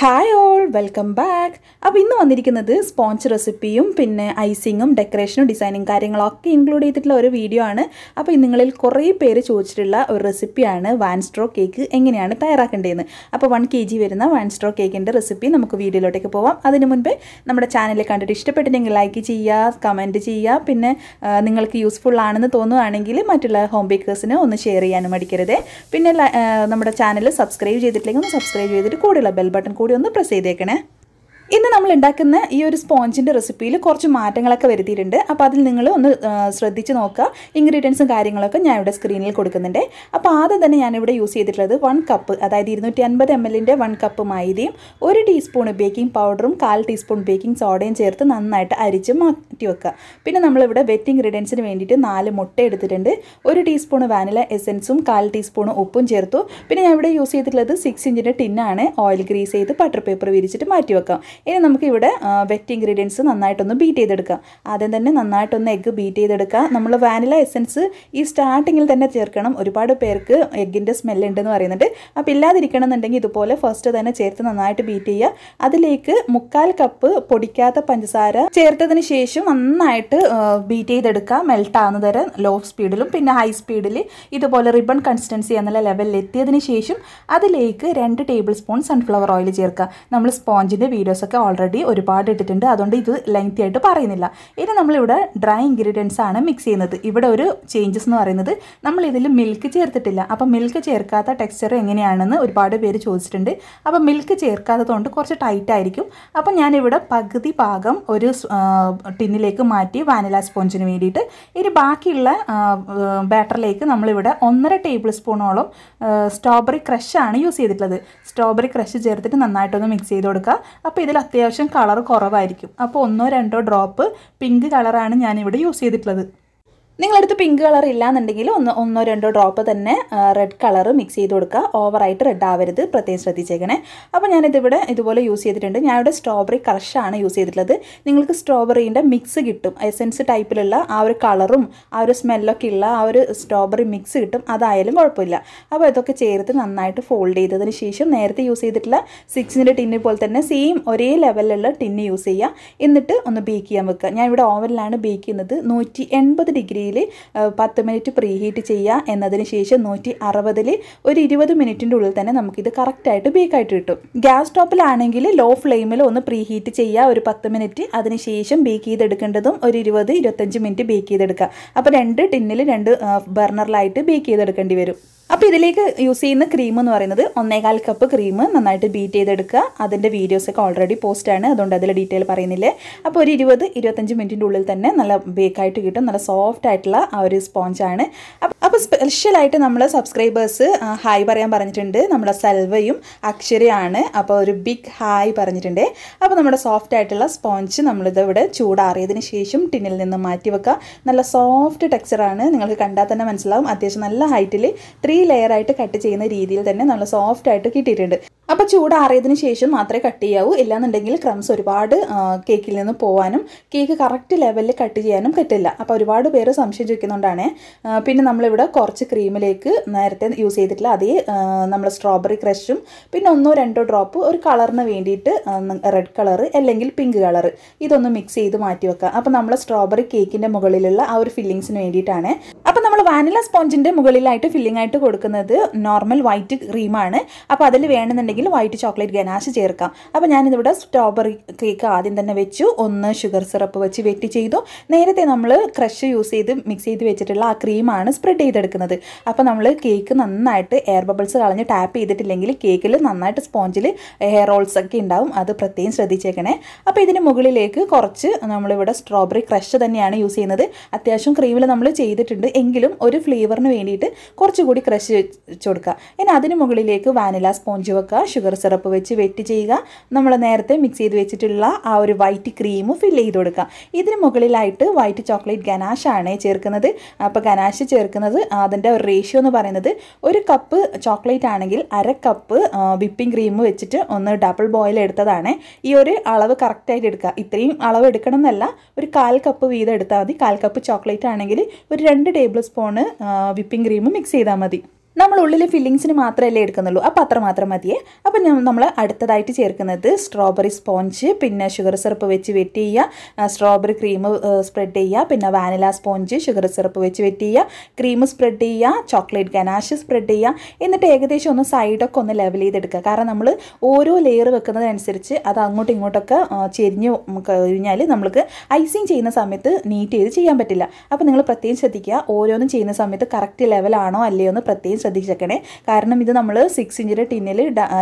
Hi all welcome back അപ്പോൾ ഇന്ന് വന്നിരിക്കുന്നത് സ്പോഞ്ച് റെസിപ്പിയും പിന്നെ ഐസിങ്ങും ഡെക്കറേഷനും ഡിസൈനും കാര്യങ്ങളൊക്കെ ഇൻക്ലൂഡ് ചെയ്തിട്ടുള്ള ഒരു വീഡിയോ ആണ്. അപ്പോൾ നിങ്ങളിൽ കുറേ പേര് ചോദിച്ചിട്ടുള്ള ഒരു റെസിപ്പിയാണ് വാൻ സ്ട്രോ കേക്ക് എങ്ങനെയാണ് തയ്യാറാക്കേണ്ടതെന്ന്. അപ്പോൾ വൺ കെ ജി വരുന്ന വാൻ സ്ട്രോ കേക്കിന്റെ റെസിപ്പി നമുക്ക് വീഡിയോയിലോട്ടേക്ക് പോവാം. അതിന് മുൻപേ നമ്മുടെ ചാനൽ കണ്ടിട്ട് ഇഷ്ടപ്പെട്ടിട്ടെങ്കിൽ ലൈക്ക് ചെയ്യുക കമന്റ് ചെയ്യുക. പിന്നെ നിങ്ങൾക്ക് യൂസ്ഫുൾ ആണെന്ന് തോന്നുകയാണെങ്കിൽ മറ്റുള്ള ഹോം ബേക്കേഴ്സിന് ഒന്ന് ഷെയർ ചെയ്യാനും മടിക്കരുത്. പിന്നെ നമ്മുടെ ചാനൽ സബ്സ്ക്രൈബ് ചെയ്തിട്ടില്ലെങ്കിൽ ഒന്ന് സബ്സ്ക്രൈബ് ചെയ്തിട്ട് കൂടെയുള്ള ബെൽ ബട്ടൺ കൂടി ഒന്ന് പ്രസ് ചെയ്തേക്കണേ. ഇന്ന് നമ്മൾ ഉണ്ടാക്കുന്ന ഈ ഒരു സ്പോഞ്ചിന്റെ റെസിപ്പിയിൽ കുറച്ച് മാറ്റങ്ങളൊക്കെ വരുത്തിയിട്ടുണ്ട്. അപ്പോൾ അതിൽ നിങ്ങൾ ഒന്ന് ശ്രദ്ധിച്ച് നോക്കുക. ഇൻഗ്രീഡിയൻസും കാര്യങ്ങളൊക്കെ ഞാൻ ഇവിടെ സ്ക്രീനിൽ കൊടുക്കുന്നുണ്ട്. അപ്പോൾ ആദ്യം തന്നെ ഞാനിവിടെ യൂസ് ചെയ്തിട്ടുള്ളത് വൺ കപ്പ് അതായത് ഇരുന്നൂറ്റി അൻപത് എം എല്ലിന്റെ വൺ കപ്പ് മൈദയും ഒരു ടീസ്പൂൺ ബേക്കിംഗ് പൗഡറും കാൽ ടീസ്പൂൺ ബേക്കിംഗ് സോഡയും ചേർത്ത് നന്നായിട്ട് അരിച്ച് മാറ്റി വെക്കുക. പിന്നെ നമ്മളിവിടെ വെറ്റ് ഇൻഗ്രീഡിയൻസിന് വേണ്ടിയിട്ട് നാല് മുട്ട എടുത്തിട്ടുണ്ട്. ഒരു ടീസ്പൂൺ വാനില എസൻസും കാൽ ടീസ്പൂൺ ഉപ്പും ചേർത്തു. പിന്നെ ഞാൻ ഇവിടെ യൂസ് ചെയ്തിട്ടുള്ളത് സിക്സ് ഇഞ്ചിന്റെ ടിന്നാണ്. ഓയിൽ ഗ്രീസ് ചെയ്ത് ബട്ടർ പേപ്പർ വിരിച്ചിട്ട് മാറ്റി വെക്കാം. ഇനി നമുക്കിവിടെ വെറ്റ് ഇൻഗ്രീഡിയൻസ് നന്നായിട്ടൊന്ന് ബീറ്റ് ചെയ്തെടുക്കാം. ആദ്യം തന്നെ നന്നായിട്ടൊന്ന് എഗ്ഗ് ബീറ്റ് ചെയ്തെടുക്കുക നമ്മൾ വാനില എസൻസ് ഈ സ്റ്റാർട്ടിങ്ങിൽ തന്നെ ചേർക്കണം. ഒരുപാട് പേർക്ക് എഗ്ഗിന്റെ സ്മെല്ല് ഉണ്ടെന്ന് പറയുന്നുണ്ട്. അപ്പോൾ ഇല്ലാതിരിക്കണം എന്നുണ്ടെങ്കിൽ ഇതുപോലെ ഫസ്റ്റ് തന്നെ ചേർത്ത് നന്നായിട്ട് ബീറ്റ് ചെയ്യുക. അതിലേക്ക് മുക്കാൽ കപ്പ് പൊടിക്കാത്ത പഞ്ചസാര ചേർത്തതിന് ശേഷം നന്നായിട്ട് ബീറ്റ് ചെയ്തെടുക്കുക ആവുന്ന തരം ലോ സ്പീഡിലും പിന്നെ ഹൈ സ്പീഡിൽ ഇതുപോലെ റിബൺ കൺസിസ്റ്റൻസി എന്നുള്ള ലെവലിൽ എത്തിയതിന് ശേഷം അതിലേക്ക് രണ്ട് ടേബിൾ സ്പൂൺ സൺഫ്ലവർ ഓയിൽ ചേർക്കുക നമ്മൾ സ്പോഞ്ചിന്റെ വീഡിയോസൊക്കെ ഓൾറെഡി ഒരുപാട് ഇട്ടിട്ടുണ്ട്. അതുകൊണ്ട് ഇത് ലെങ്തി ആയിട്ട് പറയുന്നില്ല. ഇനി നമ്മളിവിടെ ഡ്രൈ ഇൻഗ്രീഡിയൻസ് ആണ് മിക്സ് ചെയ്യുന്നത്. ഇവിടെ ഒരു ചേഞ്ചസ് എന്ന് പറയുന്നത് നമ്മൾ ഇതിൽ മിൽക്ക് ചേർത്തിട്ടില്ല. അപ്പം മിൽക്ക് ചേർക്കാത്ത ടെക്സ്ചർ എങ്ങനെയാണെന്ന് ഒരുപാട് പേര് ചോദിച്ചിട്ടുണ്ട്. അപ്പം മിൽക്ക് ചേർക്കാത്തതുകൊണ്ട് കുറച്ച് ടൈറ്റ് ആയിരിക്കും. അപ്പം ഞാനിവിടെ പകുതി ഭാഗം ഒരു ടിന്നിലേക്ക് മാറ്റി വാനില സ്പോഞ്ചിന് വേണ്ടിയിട്ട്. ഇനി ബാക്കിയുള്ള ബാറ്ററിലേക്ക് നമ്മളിവിടെ ഒന്നര ടേബിൾ സ്പൂണോളം സ്ട്രോബെറി ആണ് യൂസ് ചെയ്തിട്ടുള്ളത്. സ്ട്രോബെറി ക്രഷ് ചേർത്തിട്ട് നന്നായിട്ടൊന്ന് മിക്സ് ചെയ്ത് കൊടുക്കുക. അപ്പോൾ ഇതിൽ അത്യാവശ്യം കളർ കുറവായിരിക്കും. അപ്പോൾ ഒന്നോ രണ്ടോ ഡ്രോപ്പ് പിങ്ക് കളറാണ് ഞാനിവിടെ യൂസ് ചെയ്തിട്ടുള്ളത്. നിങ്ങളടുത്ത് പിങ്ക് കളർ ഇല്ലാന്നുണ്ടെങ്കിൽ ഒന്ന് ഒന്നോ രണ്ടോ ഡ്രോപ്പ് തന്നെ റെഡ് കളർ മിക്സ് ചെയ്ത് കൊടുക്കുക. ഓവറായിട്ട് റെഡ് ആവരുത്. പ്രത്യേകം ശ്രദ്ധിച്ചേക്കണേ. അപ്പോൾ ഞാനിതിവിടെ ഇതുപോലെ യൂസ് ചെയ്തിട്ടുണ്ട്. ഞാനിവിടെ സ്ട്രോബെറി ക്രഷാണ് യൂസ് ചെയ്തിട്ടുള്ളത്. നിങ്ങൾക്ക് സ്ട്രോബെറീന്റെ മിക്സ് കിട്ടും. എസെൻസ് ടൈപ്പിലുള്ള ആ ഒരു കളറും ആ ഒരു സ്മെല്ലൊക്കെ ഉള്ള ആ ഒരു സ്ട്രോബെറി മിക്സ് കിട്ടും. അതായാലും കുഴപ്പമില്ല. അപ്പോൾ ഇതൊക്കെ ചേർത്ത് നന്നായിട്ട് ഫോൾഡ് ചെയ്തതിന് ശേഷം നേരത്തെ യൂസ് ചെയ്തിട്ടുള്ള സിക്സിന്റെ ടിന്ന് പോലെ തന്നെ സെയിം ഒരേ ലെവലിലുള്ള ടിന്ന് യൂസ് ചെയ്യുക. എന്നിട്ട് ഒന്ന് ബേക്ക് ചെയ്യാൻ വെക്കുക. ഞാൻ ഇവിടെ ഓവനിലാണ് ബേക്ക് ചെയ്യുന്നത്. നൂറ്റി എൺപത് ഡിഗ്രിയിൽ പത്ത് മിനിറ്റ് പ്രീ ഹീറ്റ് ചെയ്യുക എന്നതിന് ശേഷം നൂറ്റി അറുപതിൽ ഒരു ഇരുപത് മിനിറ്റിന്റെ ഉള്ളിൽ തന്നെ നമുക്കിത് കറക്റ്റായിട്ട് ബേക്കായിട്ട് കിട്ടും. ഗ്യാസ് സ്റ്റോപ്പിലാണെങ്കിൽ ലോ ഫ്ലെയിമിൽ ഒന്ന് പ്രീ ഹീറ്റ് ചെയ്യുക ഒരു പത്ത് മിനിറ്റ്. അതിന് ശേഷം ബേക്ക് ചെയ്തെടുക്കേണ്ടതും ഒരു ഇരുപത് ഇരുപത്തഞ്ച് മിനിറ്റ് ബേക്ക് ചെയ്തെടുക്കുക. അപ്പോൾ രണ്ട് ടിന്നിൽ രണ്ട് ബർണറിലായിട്ട് ബേക്ക് ചെയ്തെടുക്കേണ്ടി വരും. അപ്പോൾ ഇതിലേക്ക് യൂസ് ചെയ്യുന്ന ക്രീം എന്ന് പറയുന്നത് ഒന്നേകാൽ കപ്പ് ക്രീം നന്നായിട്ട് ബീറ്റ് ചെയ്തെടുക്കുക. അതിന്റെ വീഡിയോസൊക്കെ ഓൾറെഡി ആണ്. അതുകൊണ്ട് അതിൽ ഡീറ്റെയിൽ പറയുന്നില്ലേ. അപ്പോൾ ഒരു ഇരുപത് ഇരുപത്തഞ്ച് മിനിറ്റിന്റെ ഉള്ളിൽ തന്നെ നല്ല ബേക്കായിട്ട് കിട്ടും. നല്ല സോഫ്റ്റ് ആയിട്ടുള്ള ആ ഒരു സ്പോഞ്ചാണ് അപ്പോൾ സ്പെഷ്യലായിട്ട് നമ്മൾ സബ്സ്ക്രൈബേഴ്സ് ഹായ് പറയാൻ പറഞ്ഞിട്ടുണ്ട്. നമ്മുടെ സെൽവയും അക്ഷരയാണ്. അപ്പോൾ ഒരു ബിഗ് ഹായ് പറഞ്ഞിട്ടുണ്ട്. അപ്പോൾ നമ്മുടെ സോഫ്റ്റ് ആയിട്ടുള്ള സ്പോഞ്ച് നമ്മളിത് ഇവിടെ ചൂടാറിയതിന് ശേഷം ടിന്നിൽ നിന്ന് മാറ്റി വെക്കുക നല്ല സോഫ്റ്റ് ടെക്സ്ചറാണ് നിങ്ങൾക്ക് കണ്ടാൽ തന്നെ മനസ്സിലാവും. അത്യാവശ്യം നല്ല ഹൈറ്റിൽ ത്രീ ലെയറായിട്ട് കട്ട് ചെയ്യുന്ന രീതിയിൽ തന്നെ നല്ല സോഫ്റ്റ് ആയിട്ട് കിട്ടിയിട്ടുണ്ട്. അപ്പോൾ ചൂടാറിയതിന് ശേഷം മാത്രമേ കട്ട് ചെയ്യാവൂ. ഇല്ലാന്നുണ്ടെങ്കിൽ ക്രംസ് ഒരുപാട് കേക്കിൽ നിന്ന് പോകാനും കേക്ക് കറക്റ്റ് ലെവലിൽ കട്ട് ചെയ്യാനും പറ്റില്ല. അപ്പോൾ ഒരുപാട് പേര് സംശയം ചോദിക്കുന്നുണ്ടാണ് പിന്നെ നമ്മളിവിടെ കുറച്ച് ക്രീമിലേക്ക് നേരത്തെ യൂസ് ചെയ്തിട്ടുള്ള അതേ നമ്മൾ സ്ട്രോബെറി ക്രഷും പിന്നെ ഒന്നോ രണ്ടോ ഡ്രോപ്പ് ഒരു കളറിന് വേണ്ടിയിട്ട് റെഡ് കളർ അല്ലെങ്കിൽ പിങ്ക് കളർ ഇതൊന്ന് മിക്സ് ചെയ്ത് മാറ്റി വെക്കുക അപ്പോൾ നമ്മൾ സ്ട്രോബെറി കേക്കിന്റെ മുകളിലുള്ള ആ ഒരു ഫില്ലിങ്സിന് വേണ്ടിയിട്ടാണ്. അപ്പോൾ വാനില സ്പോഞ്ചിന്റെ മുകളിലായിട്ട് ഫില്ലിംഗ് ആയിട്ട് കൊടുക്കുന്നത് നോർമൽ വൈറ്റ് ക്രീമാണ് അപ്പോൾ അതിൽ വേണമെന്നുണ്ടെങ്കിൽ വൈറ്റ് ചോക്ലേറ്റ് ഗനാശ് ചേർക്കാം. അപ്പോൾ ഞാനിതിവിടെ സ്ട്രോബെറി കേക്ക് ആദ്യം തന്നെ വെച്ചു. ഒന്ന് ഷുഗർ സിറപ്പ് വെച്ച് വെറ്റി ചെയ്തു. നേരത്തെ നമ്മൾ ക്രഷ് യൂസ് ചെയ്ത് മിക്സ് ചെയ്ത് വെച്ചിട്ടുള്ള ആ ക്രീമാണ് സ്പ്രെഡ് ചെയ്തെടുക്കുന്നത്. അപ്പോൾ നമ്മൾ കേക്ക് നന്നായിട്ട് എയർ ബബിൾസ് കളഞ്ഞ് ടാപ്പ് ചെയ്തിട്ടില്ലെങ്കിൽ കേക്കിൽ നന്നായിട്ട് സ്പോഞ്ചിൽ ഹെയർ റോൾസ് ഒക്കെ ഉണ്ടാവും. അത് പ്രത്യേകം ശ്രദ്ധിച്ചേക്കണേ. അപ്പോൾ ഇതിന് മുകളിലേക്ക് കുറച്ച് നമ്മളിവിടെ സ്ട്രോബെറി ക്രഷ് തന്നെയാണ് യൂസ് ചെയ്യുന്നത്. അത്യാവശ്യം ക്രീമിൽ നമ്മൾ ചെയ്തിട്ടുണ്ട്. എങ്കിലും ഒരു ഫ്ലേവറിന് വേണ്ടിയിട്ട് കുറച്ചുകൂടി ക്രഷ് വെച്ച് കൊടുക്കുക. ഇനി അതിന് മുകളിലേക്ക് വാനില സ്പോഞ്ച് വെക്കുക ഷുഗർ സിറപ്പ് വെച്ച് വെറ്റ് ചെയ്യുക. നമ്മൾ നേരത്തെ മിക്സ് ചെയ്ത് വെച്ചിട്ടുള്ള ആ ഒരു വൈറ്റ് ക്രീം ഫില്ല് ചെയ്ത് കൊടുക്കുക. ഇതിന് മുകളിലായിട്ട് വൈറ്റ് ചോക്ലേറ്റ് ഗനാഷാണ് ചേർക്കുന്നത്. അപ്പോൾ ഗനാഷ് ചേർക്കുന്നത് അതിന്റെ ഒരു റേഷ്യോ എന്ന് പറയുന്നത് ഒരു കപ്പ് ചോക്ലേറ്റ് ആണെങ്കിൽ അര കപ്പ് വിപ്പിംഗ് ക്രീം വെച്ചിട്ട് ഒന്ന് ഡബിൾ ബോയിൽ എടുത്തതാണ്. ഈ ഒരു അളവ് കറക്റ്റായിട്ട് എടുക്കുക. ഇത്രയും അളവ് എടുക്കണം എന്നല്ല ഒരു കാൽ കപ്പ് വീതം എടുത്താൽ മതി. കാൽ കപ്പ് ചോക്ലേറ്റ് ആണെങ്കിൽ ഒരു രണ്ട് tablespoon whipping cream mix ചെയ്താൽ മതി നമ്മൾ ഉള്ളിലെ ഫില്ലിങ്സിന് മാത്രമല്ലേ എടുക്കുന്നുള്ളൂ. അപ്പോൾ അത്ര മാത്രം മതിയേ. അപ്പം നമ്മൾ അടുത്തതായിട്ട് ചേർക്കുന്നത് സ്ട്രോബെറി സ്പോഞ്ച് പിന്നെ ഷുഗർ സിറപ്പ് വെച്ച് വെറ്റ് ചെയ്യുക സ്ട്രോബെറി ക്രീം സ്പ്രെഡ് ചെയ്യുക പിന്നെ വാനില സ്പോഞ്ച് ഷുഗർ സിറപ്പ് വെച്ച് വെറ്റ് ചെയ്യുക ക്രീം സ്പ്രെഡ് ചെയ്യുക ചോക്ലേറ്റ് ഗനാഷ് സ്പ്രെഡ് ചെയ്യുക എന്നിട്ട് ഏകദേശം ഒന്ന് സൈഡൊക്കെ ഒന്ന് ലെവൽ ചെയ്തെടുക്കുക. കാരണം നമ്മൾ ഓരോ ലെയർ വെക്കുന്നതനുസരിച്ച് അത് അങ്ങോട്ടും ഇങ്ങോട്ടൊക്കെ ചെരിഞ്ഞ് കഴിഞ്ഞാൽ നമ്മൾക്ക് ഐസിങ് ചെയ്യുന്ന സമയത്ത് നീറ്റ് ചെയ്ത് ചെയ്യാൻ പറ്റില്ല. അപ്പോൾ നിങ്ങൾ പ്രത്യേകം ശ്രദ്ധിക്കുക ഓരോന്നും ചെയ്യുന്ന സമയത്ത് കറക്റ്റ് ലെവലാണോ അല്ലയോ എന്ന് പ്രത്യേകം ശ്രദ്ധിച്ചേക്കണേ. കാരണം ഇത് നമ്മൾ സിക്സ് ഇഞ്ചിന്റെ ടിന്നിൽ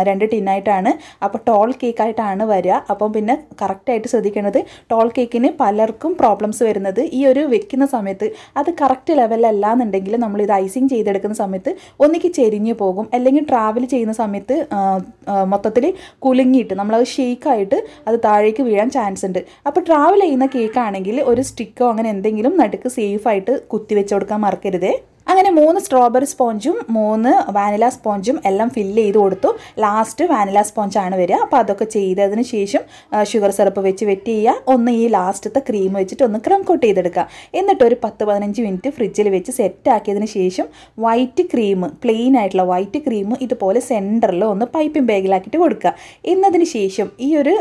രണ്ട് ടിന്നായിട്ടാണ്. അപ്പോൾ ടോൾ കേക്കായിട്ടാണ് വരിക. അപ്പം പിന്നെ കറക്റ്റായിട്ട് ശ്രദ്ധിക്കേണ്ടത് ടോൾ കേക്കിന് പലർക്കും പ്രോബ്ലംസ് വരുന്നത് ഈ ഒരു വെക്കുന്ന സമയത്ത്. അത് കറക്റ്റ് ലെവലല്ല എന്നുണ്ടെങ്കിൽ നമ്മൾ ഇത് ഐസിങ് ചെയ്തെടുക്കുന്ന സമയത്ത് ഒന്നിക്ക് ചെരിഞ്ഞു പോകും. അല്ലെങ്കിൽ ട്രാവൽ ചെയ്യുന്ന സമയത്ത് മൊത്തത്തിൽ കുലുങ്ങിയിട്ട് നമ്മളത് ഷേക്കായിട്ട് അത് താഴേക്ക് വീഴാൻ ചാൻസ് ഉണ്ട്. അപ്പോൾ ട്രാവൽ ചെയ്യുന്ന കേക്കാണെങ്കിൽ ഒരു സ്റ്റിക്കോ അങ്ങനെ എന്തെങ്കിലും നടുക്ക് സേഫായിട്ട് കുത്തി വെച്ച് കൊടുക്കാൻ മറക്കരുതേ. അങ്ങനെ മൂന്ന് സ്ട്രോബെറി സ്പോഞ്ചും മൂന്ന് വാനില സ്പോഞ്ചും എല്ലാം ഫില്ല് ചെയ്ത് കൊടുത്തു. ലാസ്റ്റ് വാനില സ്പോഞ്ചാണ് വരിക. അപ്പോൾ അതൊക്കെ ചെയ്തതിന് ശേഷം ഷുഗർ സിറപ്പ് വെച്ച് വെറ്റ് ചെയ്യുക. ഒന്ന് ഈ ലാസ്റ്റത്തെ ക്രീം വെച്ചിട്ട് ഒന്ന് ക്രം കോട്ട് ചെയ്തെടുക്കുക. എന്നിട്ട് ഒരു പത്ത് പതിനഞ്ച് മിനിറ്റ് ഫ്രിഡ്ജിൽ വെച്ച് സെറ്റ് ആക്കിയതിന് ശേഷം വൈറ്റ് ക്രീം പ്ലെയിൻ ആയിട്ടുള്ള വൈറ്റ് ക്രീം ഇതുപോലെ സെന്ററിൽ ഒന്ന് പൈപ്പിംഗ് ബാഗിലാക്കിയിട്ട് കൊടുക്കുക. എന്നതിന് ശേഷം ഈ ഒരു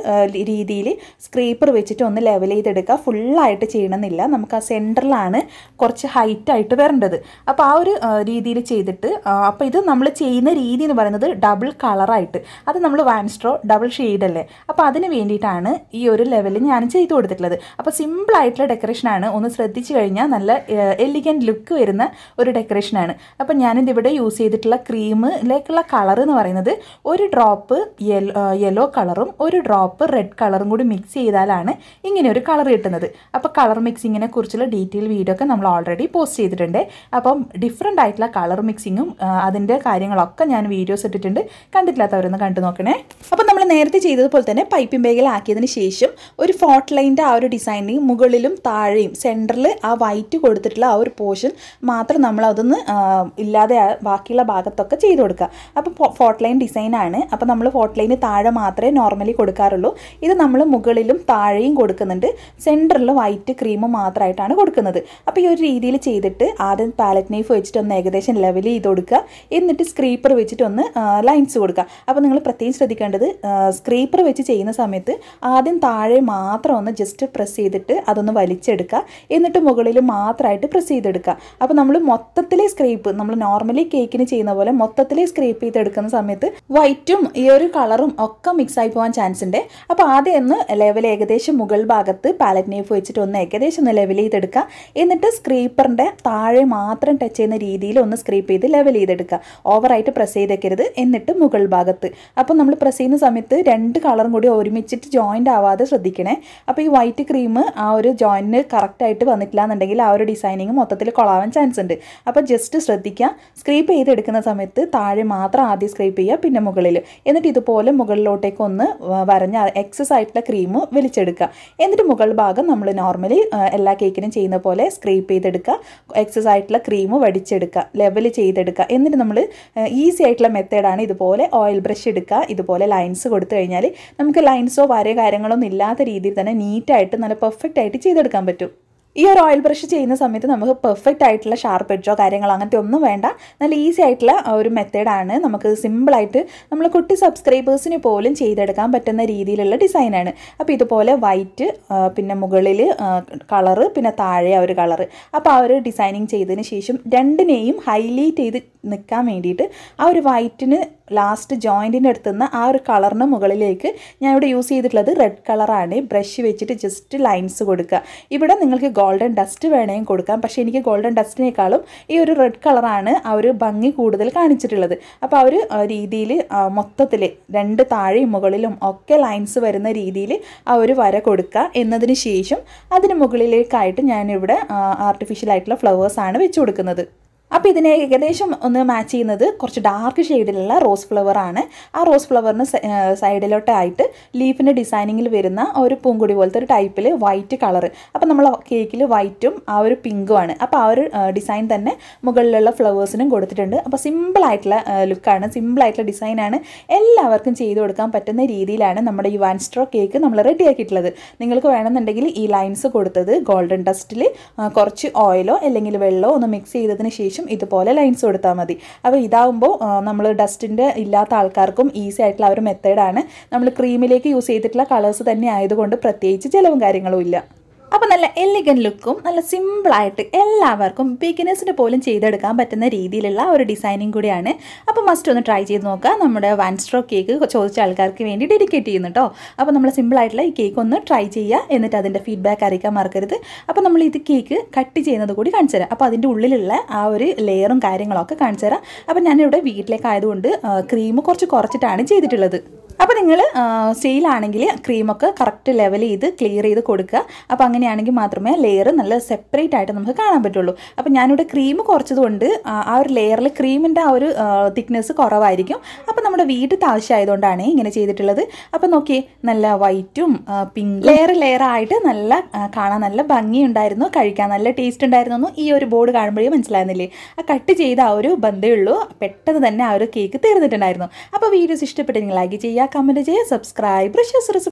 രീതിയിൽ സ്ക്രീപ്പർ വെച്ചിട്ട് ഒന്ന് ലെവൽ ചെയ്തെടുക്കുക. ഫുള്ളായിട്ട് ചെയ്യണമെന്നില്ല. നമുക്ക് ആ സെന്ററിലാണ് കുറച്ച് ഹൈറ്റായിട്ട് വരേണ്ടത്. അപ്പോൾ ആ ഒരു രീതിയിൽ ചെയ്തിട്ട് അപ്പോൾ ഇത് നമ്മൾ ചെയ്യുന്ന രീതി എന്ന് പറയുന്നത് ഡബിൾ കളറായിട്ട് അത് നമ്മൾ വാൻസ്ട്രോ ഡബിൾ ഷെയ്ഡ് അല്ലേ? അപ്പോൾ അതിന് വേണ്ടിയിട്ടാണ് ഈ ഒരു ലെവലിൽ ഞാൻ ചെയ്തു കൊടുത്തിട്ടുള്ളത്. അപ്പോൾ സിമ്പിളായിട്ടുള്ള ഡെക്കറേഷനാണ് ഒന്ന് ശ്രദ്ധിച്ചു കഴിഞ്ഞാൽ നല്ല എലിഗന്റ് ലുക്ക് വരുന്ന ഒരു ഡെക്കറേഷനാണ് അപ്പോൾ ഞാനിതിവിടെ യൂസ് ചെയ്തിട്ടുള്ള ക്രീമിലേക്കുള്ള കളർ എന്ന് പറയുന്നത് ഒരു ഡ്രോപ്പ് യെല്ലോ കളറും ഒരു ഡ്രോപ്പ് റെഡ് കളറും കൂടി മിക്സ് ചെയ്താലാണ് ഇങ്ങനെ ഒരു കളർ കിട്ടുന്നത്. അപ്പോൾ കളർ മിക്സിങ്ങിനെ കുറിച്ചുള്ള ഡീറ്റെയിൽ വീഡിയോ ഒക്കെ നമ്മൾ ഓൾറെഡി പോസ്റ്റ് ചെയ്തിട്ടുണ്ട്. അപ്പം ഡിഫറെന്റ് ആയിട്ടുള്ള കളർ മിക്സിങ്ങും അതിന്റെ കാര്യങ്ങളൊക്കെ ഞാൻ വീഡിയോസ് ഇട്ടിട്ടുണ്ട്. കണ്ടിട്ടില്ലാത്തവരൊന്ന് കണ്ടു നോക്കണേ. അപ്പോൾ നമ്മൾ നേരത്തെ ചെയ്തതുപോലെ തന്നെ പൈപ്പിംഗ് ബാഗിലാക്കിയതിന് ശേഷം ഒരു ഫോട്ട് ലൈന്റെ ആ ഒരു ഡിസൈനിങ് മുകളിലും താഴെയും സെന്ററിൽ ആ വൈറ്റ് കൊടുത്തിട്ടുള്ള ആ ഒരു പോർഷൻ മാത്രം നമ്മൾ അതൊന്ന് ഇല്ലാതെ ബാക്കിയുള്ള ഭാഗത്തൊക്കെ ചെയ്ത് കൊടുക്കുക. അപ്പോൾ ഫോട്ട് ലൈൻ ഡിസൈനാണ് അപ്പോൾ നമ്മൾ ഫോട്ട് ലൈന് താഴെ മാത്രമേ നോർമലി കൊടുക്കാറുള്ളൂ. ഇത് നമ്മൾ മുകളിലും താഴെയും കൊടുക്കുന്നുണ്ട്. സെന്ററിൽ വൈറ്റ് ക്രീം മാത്രമായിട്ടാണ് കൊടുക്കുന്നത്. അപ്പോൾ ഈ ഒരു രീതിയിൽ ചെയ്തിട്ട് ആദ്യം പാലറ്റ് നൈഫ് വെച്ചിട്ട് ഒന്ന് ഏകദേശം ലെവൽ ചെയ്ത് കൊടുക്കുക. എന്നിട്ട് സ്ക്രീപ്പർ വെച്ചിട്ടൊന്ന് ലൈൻസ് കൊടുക്കുക. അപ്പോൾ നിങ്ങൾ പ്രത്യേകം ശ്രദ്ധിക്കേണ്ടത് സ്ക്രീപ്പർ വെച്ച് ചെയ്യുന്ന സമയത്ത് ആദ്യം താഴെ മാത്രം ഒന്ന് ജസ്റ്റ് പ്രസ് ചെയ്തിട്ട് അതൊന്ന് വലിച്ചെടുക്കുക. എന്നിട്ട് മുകളിൽ മാത്രമായിട്ട് പ്രസ് ചെയ്തെടുക്കുക. അപ്പോൾ നമ്മൾ മൊത്തത്തിലെ സ്ക്രീപ്പ് നമ്മൾ നോർമലി കേക്കിന് ചെയ്യുന്ന പോലെ മൊത്തത്തിലെ സ്ക്രീപ്പ് ചെയ്തെടുക്കുന്ന സമയത്ത് വൈറ്റും ഈ ഒരു കളറും ഒക്കെ മിക്സ് ആയി പോകാൻ ചാൻസ് ഉണ്ട്. അപ്പോൾ ആദ്യം ഒന്ന് ലെവൽ ഏകദേശം മുകൾ ഭാഗത്ത് പാലറ്റ് നൈഫ് വെച്ചിട്ട് ഒന്ന് ഏകദേശം ഒന്ന് ലെവൽ ചെയ്തെടുക്കുക. എന്നിട്ട് സ്ക്രീപ്പറിന്റെ താഴെ മാത്രം ടച്ച് ചെയ്യുന്ന രീതിയിൽ ഒന്ന് സ്ക്രീപ്പ് ചെയ്ത് ലെവൽ ചെയ്തെടുക്കുക. ഓവറായിട്ട് പ്രസ് ചെയ്തേക്കരുത്. എന്നിട്ട് മുകൾ ഭാഗത്ത്. അപ്പോൾ നമ്മൾ പ്രസ് ചെയ്യുന്ന സമയത്ത് രണ്ട് കളറും കൂടി ഒരുമിച്ചിട്ട് ജോയിന്റ് ആവാതെ ശ്രദ്ധിക്കണേ. അപ്പോൾ ഈ വൈറ്റ് ക്രീം ആ ഒരു ജോയിന് കറക്റ്റായിട്ട് വന്നിട്ടില്ല എന്നുണ്ടെങ്കിൽ ആ ഒരു ഡിസൈനിങ് മൊത്തത്തിൽ കൊളാവാൻ ചാൻസ് ഉണ്ട്. അപ്പോൾ ജസ്റ്റ് ശ്രദ്ധിക്കുക. സ്ക്രീപ്പ് ചെയ്തെടുക്കുന്ന സമയത്ത് താഴെ മാത്രം ആദ്യം സ്ക്രീപ്പ് ചെയ്യുക പിന്നെ മുകളിൽ. എന്നിട്ട് ഇതുപോലെ മുകളിലോട്ടേക്ക് ഒന്ന് വരഞ്ഞ എക്സസ് ആയിട്ടുള്ള ക്രീം വലിച്ചെടുക്കുക. എന്നിട്ട് മുകൾ ഭാഗം നമ്മൾ നോർമലി എല്ലാ കേക്കിനും ചെയ്യുന്ന പോലെ സ്ക്രീപ്പ് ചെയ്തെടുക്കുക. എക്സസ് ആയിട്ടുള്ള ക്രീം വടിച്ചെടുക്കുക ലെവൽ ചെയ്തെടുക്കുക. എന്നിട്ട് നമ്മൾ ഈസി ആയിട്ടുള്ള മെത്തേഡാണ് ഇതുപോലെ ഓയിൽ ബ്രഷ് എടുക്കുക. ഇതുപോലെ ലൈൻസ് കൊടുത്തു കഴിഞ്ഞാൽ നമുക്ക് ലൈൻസോ വരെ കാര്യങ്ങളൊന്നും ഇല്ലാത്ത രീതിയിൽ തന്നെ നീറ്റായിട്ട് നല്ല പെർഫെക്റ്റ് ആയിട്ട് ചെയ്തെടുക്കാൻ പറ്റും. ഈ ഒരു ഓയിൽ ബ്രഷ് ചെയ്യുന്ന സമയത്ത് നമുക്ക് പെർഫെക്റ്റ് ആയിട്ടുള്ള ഷാർപ്പ് എഡ്ജോ കാര്യങ്ങളോ അങ്ങനത്തെ ഒന്നും വേണ്ട. നല്ല ഈസി ആയിട്ടുള്ള ഒരു മെത്തേഡാണ് നമുക്ക് സിമ്പിളായിട്ട് നമ്മൾ കുട്ടി സബ്സ്ക്രൈബേഴ്സിന് പോലും ചെയ്തെടുക്കാൻ പറ്റുന്ന രീതിയിലുള്ള ഡിസൈനാണ് അപ്പോൾ ഇതുപോലെ വൈറ്റ് പിന്നെ മുകളിൽ കളറ് പിന്നെ താഴെ ആ ഒരു കളറ് അപ്പോൾ ആ ഒരു ഡിസൈനിങ് ചെയ്തതിന് ശേഷം രണ്ടിനെയും ഹൈലൈറ്റ് ചെയ്ത് നിൽക്കാൻ വേണ്ടിയിട്ട് ആ ഒരു വൈറ്റിന് ലാസ്റ്റ് ജോയിന്റിന്റെ അടുത്തുനിന്ന് ആ ഒരു കളറിന് മുകളിലേക്ക് ഞാൻ ഇവിടെ യൂസ് ചെയ്തിട്ടുള്ളത് റെഡ് കളറാണ് ബ്രഷ് വെച്ചിട്ട് ജസ്റ്റ് ലൈൻസ് കൊടുക്കുക. ഇവിടെ നിങ്ങൾക്ക് ഗോൾഡൻ ഡസ്റ്റ് വേണമെങ്കിൽ കൊടുക്കാം. പക്ഷേ എനിക്ക് ഗോൾഡൻ ഡസ്റ്റിനേക്കാളും ഈ ഒരു റെഡ് കളറാണ് ആ ഒരു ഭംഗി കൂടുതൽ കാണിച്ചിട്ടുള്ളത്. അപ്പോൾ ആ ഒരു രീതിയിൽ മൊത്തത്തിൽ രണ്ട് താഴെയും മുകളിലും ഒക്കെ ലൈൻസ് വരുന്ന രീതിയിൽ ആ ഒരു വര കൊടുക്കുക എന്നതിന് ശേഷം അതിന് മുകളിലേക്കായിട്ട് ഞാനിവിടെ ആർട്ടിഫിഷ്യൽ ആയിട്ടുള്ള ഫ്ലവേഴ്സാണ് വെച്ച് കൊടുക്കുന്നത്. അപ്പോൾ ഇതിനെ ഏകദേശം ഒന്ന് മാച്ച് ചെയ്യുന്നത് കുറച്ച് ഡാർക്ക് ഷെയ്ഡിലുള്ള റോസ് ഫ്ലവർ ആണ്. ആ റോസ് ഫ്ലവറിന് സൈഡിലോട്ടായിട്ട് ലീഫിന്റെ ഡിസൈനിങ്ങിൽ വരുന്ന ഒരു പൂങ്കുടി പോലത്തെ ഒരു ടൈപ്പിൽ വൈറ്റ് കളർ അപ്പോൾ നമ്മൾ കേക്കിൽ വൈറ്റും ആ ഒരു പിങ്കുമാണ് അപ്പോൾ ആ ഒരു ഡിസൈൻ തന്നെ മുകളിലുള്ള ഫ്ലവേഴ്സിനും കൊടുത്തിട്ടുണ്ട്. അപ്പോൾ സിമ്പിളായിട്ടുള്ള ലുക്കാണ് സിമ്പിളായിട്ടുള്ള ഡിസൈനാണ് എല്ലാവർക്കും ചെയ്തു കൊടുക്കാൻ പറ്റുന്ന രീതിയിലാണ് നമ്മുടെ ഈ വൺ സ്ട്രോ കേക്ക് നമ്മൾ റെഡിയാക്കിയിട്ടുള്ളത് നിങ്ങൾക്ക് വേണമെന്നുണ്ടെങ്കിൽ ഈ ലൈൻസ് കൊടുത്തത് ഗോൾഡൻ ഡസ്റ്റിൽ കുറച്ച് ഓയിലോ അല്ലെങ്കിൽ വെള്ളമോ ഒന്ന് മിക്സ് ചെയ്തതിന് ശേഷം ശേഷം ഇതുപോലെ ലൈൻസ് കൊടുത്താൽ മതി. അപ്പോൾ ഇതാവുമ്പോൾ നമ്മൾ ഡസ്റ്റിന്റെ ഇല്ലാത്ത ആൾക്കാർക്കും ഈസി ആയിട്ടുള്ള ഒരു മെത്തേഡാണ് നമ്മൾ ക്രീമിലേക്ക് യൂസ് ചെയ്തിട്ടുള്ള കളേഴ്സ് തന്നെ ആയതുകൊണ്ട് പ്രത്യേകിച്ച് ചിലവും കാര്യങ്ങളും ഇല്ല. അപ്പോൾ നല്ല എലിഗൻ ലുക്കും നല്ല സിമ്പിളായിട്ട് എല്ലാവർക്കും ബിഗിനേഴ്സിന് പോലും ചെയ്തെടുക്കാൻ പറ്റുന്ന രീതിയിലുള്ള ഒരു ഡിസൈനിങ് കൂടിയാണ്. അപ്പോൾ മസ്റ്റ് ഒന്ന് ട്രൈ ചെയ്ത് നോക്കാം നമ്മുടെ വൺ സ്ട്രോക്ക് കേക്ക് ചോദിച്ച ആൾക്കാർക്ക് വേണ്ടി ഡെഡിക്കേറ്റ് ചെയ്യുന്നു കേട്ടോ അപ്പോൾ നമ്മൾ സിമ്പിളായിട്ടുള്ള ഈ കേക്ക് ഒന്ന് ട്രൈ ചെയ്യുക. എന്നിട്ട് അതിന്റെ ഫീഡ്ബാക്ക് അറിയിക്കാൻ മറക്കരുത്. അപ്പോൾ നമ്മൾ ഇത് കേക്ക് കട്ട് ചെയ്യുന്നത് കൂടി കാണിച്ചു തരാം. അപ്പോൾ അതിന്റെ ഉള്ളിലുള്ള ആ ഒരു ലെയറും കാര്യങ്ങളൊക്കെ കാണിച്ചു തരാം. അപ്പോൾ ഞാനിവിടെ വീട്ടിലേക്ക് ആയതുകൊണ്ട് ക്രീം കുറച്ച് കുറച്ചിട്ടാണ് ചെയ്തിട്ടുള്ളത്. അപ്പോൾ നിങ്ങൾ സ്റ്റീലാണെങ്കിൽ ക്രീമൊക്കെ കറക്റ്റ് ലെവൽ ചെയ്ത് ക്ലിയർ ചെയ്ത് കൊടുക്കുക. അപ്പോൾ അങ്ങനെയാണെങ്കിൽ മാത്രമേ ലെയർ നല്ല സെപ്പറേറ്റ് ആയിട്ട് നമുക്ക് കാണാൻ പറ്റുള്ളൂ. അപ്പോൾ ഞാനിവിടെ ക്രീം കുറച്ചതുകൊണ്ട് ആ ഒരു ലെയറിൽ ക്രീമിന്റെ ആ ഒരു തിക്നെസ് കുറവായിരിക്കും. അപ്പോൾ നമ്മുടെ വീട്ടിൽ ആവശ്യമായതുകൊണ്ടാണ് ഇങ്ങനെ ചെയ്തിട്ടുള്ളത്. അപ്പോൾ നോക്കിയേ നല്ല വൈറ്റും പിങ്ക് ലെയർ ലെയർ ആയിട്ട് നല്ല കാണാൻ നല്ല ഭംഗിയുണ്ടായിരുന്നു. കഴിക്കാൻ നല്ല ടേസ്റ്റ് ഉണ്ടായിരുന്നു ഈ ഒരു ബോർഡ് കാണുമ്പോഴേ മനസ്സിലായിരുന്നില്ലേ ആ കട്ട് ചെയ്ത ആ ഒരു ബന്ധമേ ഉള്ളൂ. പെട്ടെന്ന് തന്നെ ആ ഒരു കേക്ക് തീർന്നിട്ടുണ്ടായിരുന്നു. അപ്പോൾ വീഡിയോസ് ഇഷ്ടപ്പെട്ടെങ്കിൽ ലൈക്ക് ചെയ്യുക കമന്റ് ചെയ്യുക സബ്സ്ക്രൈബ്